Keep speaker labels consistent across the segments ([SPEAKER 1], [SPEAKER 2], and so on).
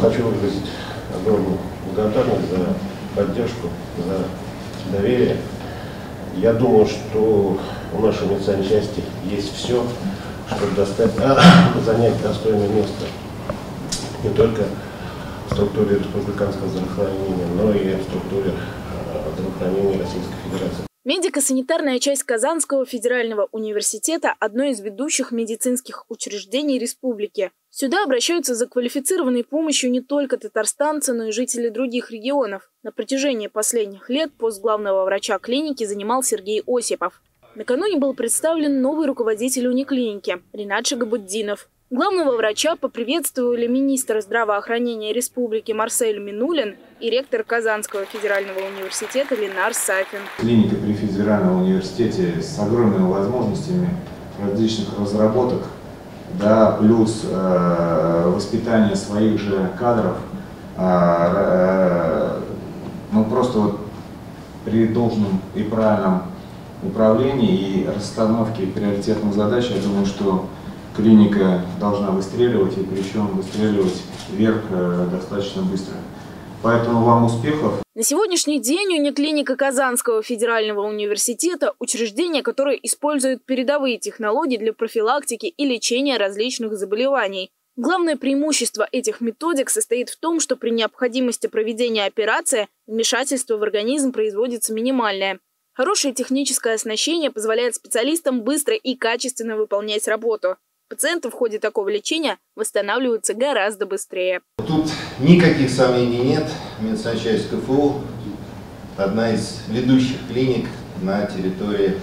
[SPEAKER 1] Хочу выразить огромную благодарность за поддержку, за доверие. Я думаю, что у нашей медицинской части есть все, чтобы достать, занять достойное место не только в структуре республиканского здравоохранения, но и в структуре э, здравоохранения Российской Федерации.
[SPEAKER 2] Медико-санитарная часть Казанского федерального университета – одно из ведущих медицинских учреждений республики. Сюда обращаются за квалифицированной помощью не только татарстанцы, но и жители других регионов. На протяжении последних лет пост главного врача клиники занимал Сергей Осипов. Накануне был представлен новый руководитель униклиники – Ринат Шагабуддинов. Главного врача поприветствовали министр здравоохранения республики Марсель Минулин и ректор Казанского федерального университета Ленар Сафин.
[SPEAKER 3] Клиника при федеральном университете с огромными возможностями различных разработок, да, плюс э, воспитание своих же кадров, э, э, ну просто вот при должном и правильном управлении и расстановке приоритетных задач, я думаю, что клиника должна выстреливать, и причем выстреливать вверх э, достаточно быстро. Поэтому вам успехов.
[SPEAKER 2] На сегодняшний день униклиника Казанского федерального университета – учреждение, которое использует передовые технологии для профилактики и лечения различных заболеваний. Главное преимущество этих методик состоит в том, что при необходимости проведения операции вмешательство в организм производится минимальное. Хорошее техническое оснащение позволяет специалистам быстро и качественно выполнять работу. Пациенты в ходе такого лечения восстанавливаются гораздо быстрее.
[SPEAKER 4] Тут никаких сомнений нет. Медицинская часть КФУ – одна из ведущих клиник на территории,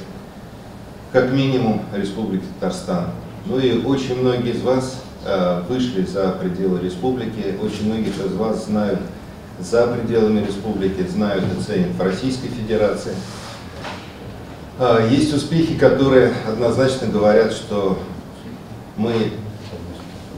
[SPEAKER 4] как минимум, Республики Татарстан. Ну и очень многие из вас э, вышли за пределы республики, очень многие из вас знают за пределами республики, знают и ценят в Российской Федерации. Э, есть успехи, которые однозначно говорят, что мы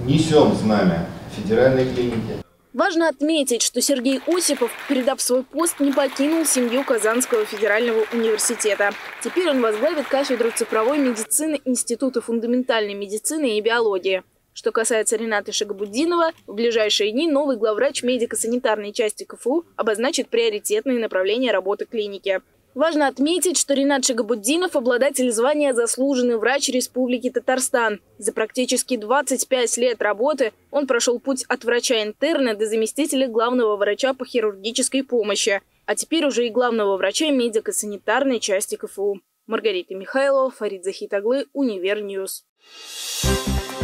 [SPEAKER 4] несем знамя федеральной клиники.
[SPEAKER 2] Важно отметить, что Сергей Осипов, передав свой пост, не покинул семью Казанского федерального университета. Теперь он возглавит кафедру цифровой медицины Института фундаментальной медицины и биологии. Что касается Рината Шагабуддинова, в ближайшие дни новый главврач медико-санитарной части КФУ обозначит приоритетные направления работы клиники. Важно отметить, что Ринат Шагабуддинов – обладатель звания «Заслуженный врач Республики Татарстан». За практически 25 лет работы он прошел путь от врача-интерна до заместителя главного врача по хирургической помощи, а теперь уже и главного врача медико-санитарной части КФУ. Маргарита Михайлова, Фарид Захитаглы, Univer News. Thank